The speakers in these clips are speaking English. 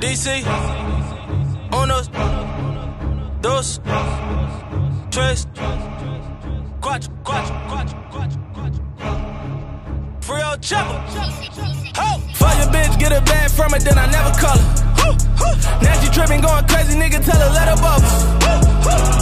DC, unos, dos, tres, cuatro, cuatro, cuatro, cuatro, cuatro. Free old chopper. Ho! Fuck your bitch, get a bag from it, then I never call her. Now she tripping, going crazy, nigga, tell her let her bubble.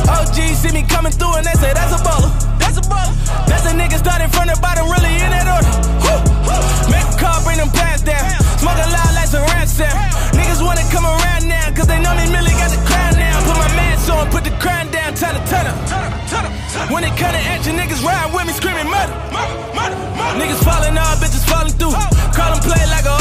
Niggas falling off, bitches falling through. Call them play like a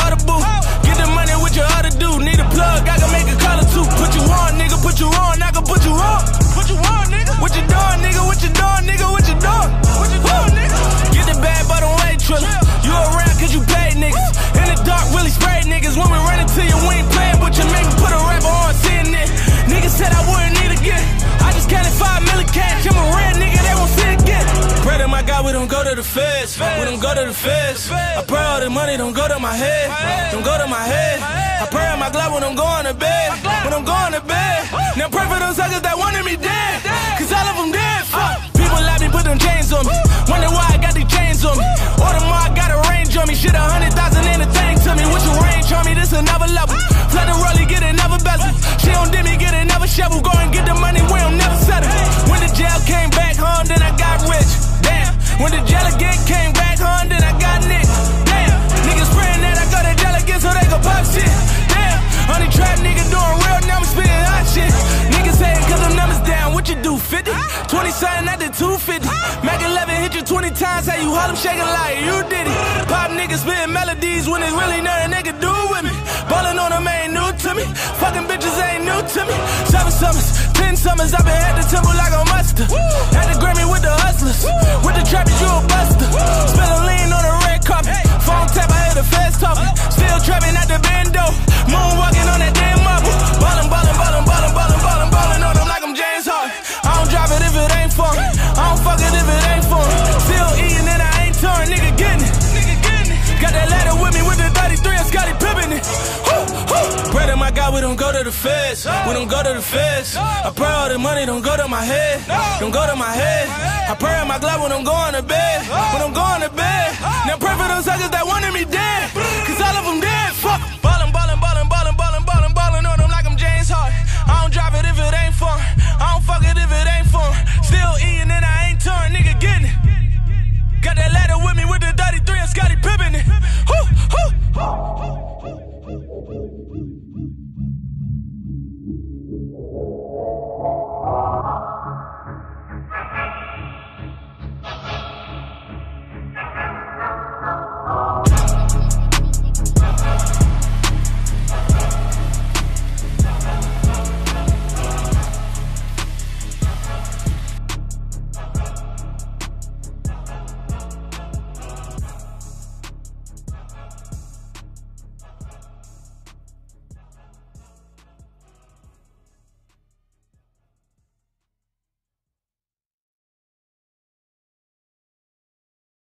God, we don't go to the feds. We don't go to the feds. I pray all the money don't go to my head. Don't go to my head. I pray on my glove when I'm going to bed. When I'm going to bed. Now pray for those suckers that wanted me dead. Cause all of them dead. Fuck. People like me, put them chains on me. Wonder why I got these chains on me. Or the more I got a range on me. Shit, a hundred thousand in a tank to me. What you range on me? This another level. 20 times, how you hold them shaking like you did it. Pop niggas spitting melodies when it's really nothing they can do with me. Ballin' on them ain't new to me. Fucking bitches ain't new to me. Seven summers, ten summers, I've been God, we don't go to the feds. We don't go to the feds. I pray all the money don't go to my head. Don't go to my head. I pray on my glove when I'm going to bed. When I'm going to bed. Now pray for those suckers that wanted me dead.